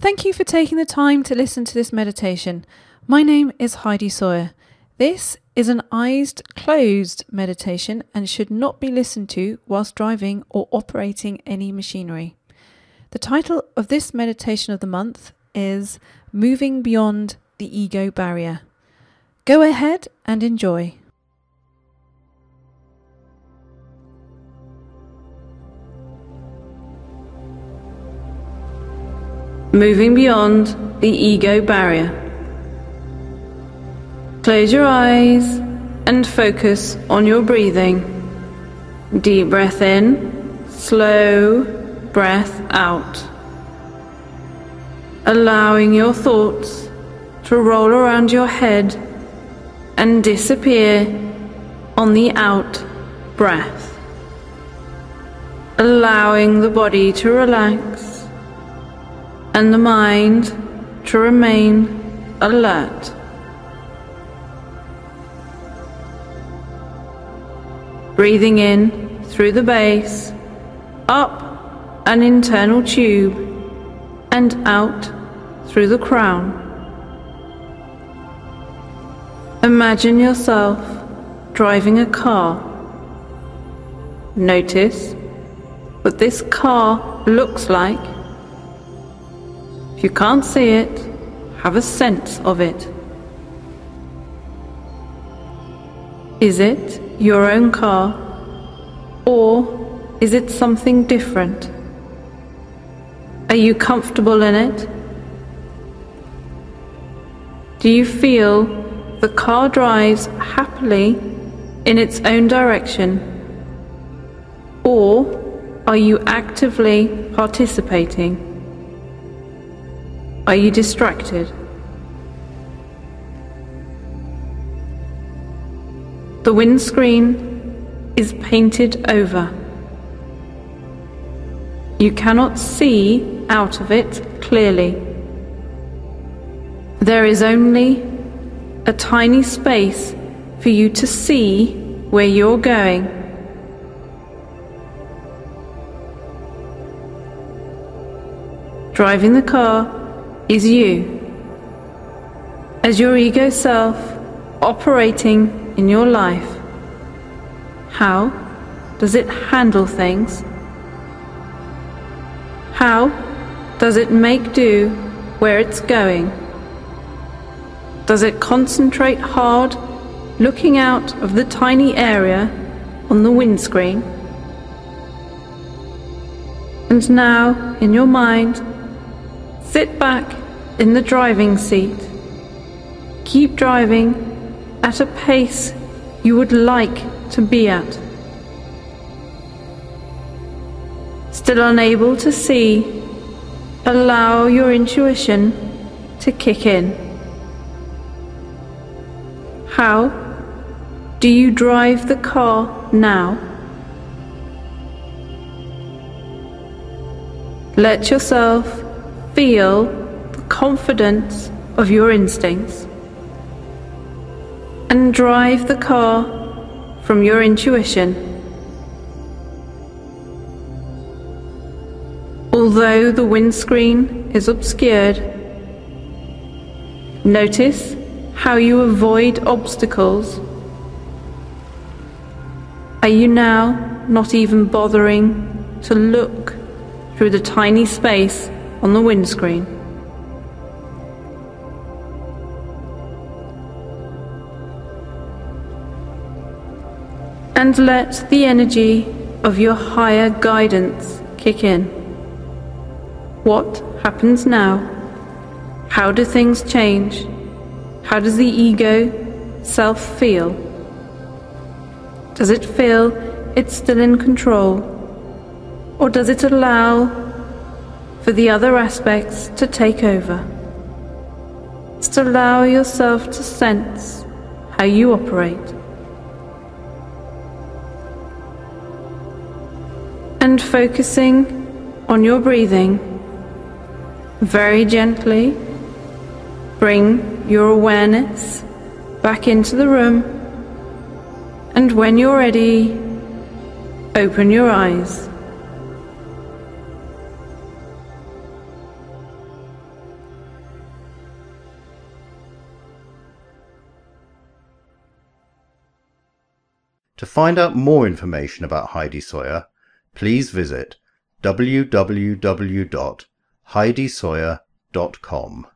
Thank you for taking the time to listen to this meditation. My name is Heidi Sawyer. This is an eyes closed meditation and should not be listened to whilst driving or operating any machinery. The title of this meditation of the month is Moving Beyond the Ego Barrier. Go ahead and enjoy. Moving beyond the ego barrier. Close your eyes and focus on your breathing. Deep breath in, slow breath out. Allowing your thoughts to roll around your head and disappear on the out breath. Allowing the body to relax and the mind to remain alert. Breathing in through the base, up an internal tube, and out through the crown. Imagine yourself driving a car. Notice what this car looks like. If you can't see it, have a sense of it. Is it your own car or is it something different? Are you comfortable in it? Do you feel the car drives happily in its own direction? Or are you actively participating? Are you distracted? The windscreen is painted over. You cannot see out of it clearly. There is only a tiny space for you to see where you're going. Driving the car is you, as your ego self operating in your life. How does it handle things? How does it make do where it's going? Does it concentrate hard looking out of the tiny area on the windscreen? And now, in your mind, sit back in the driving seat. Keep driving at a pace you would like to be at. Still unable to see, allow your intuition to kick in. How do you drive the car now? Let yourself feel confidence of your instincts and drive the car from your intuition. Although the windscreen is obscured, notice how you avoid obstacles. Are you now not even bothering to look through the tiny space on the windscreen? And let the energy of your higher guidance kick in. What happens now? How do things change? How does the ego self feel? Does it feel it's still in control? Or does it allow for the other aspects to take over? Just allow yourself to sense how you operate. and focusing on your breathing, very gently bring your awareness back into the room. And when you're ready, open your eyes. To find out more information about Heidi Sawyer, please visit www.heidisawyer.com.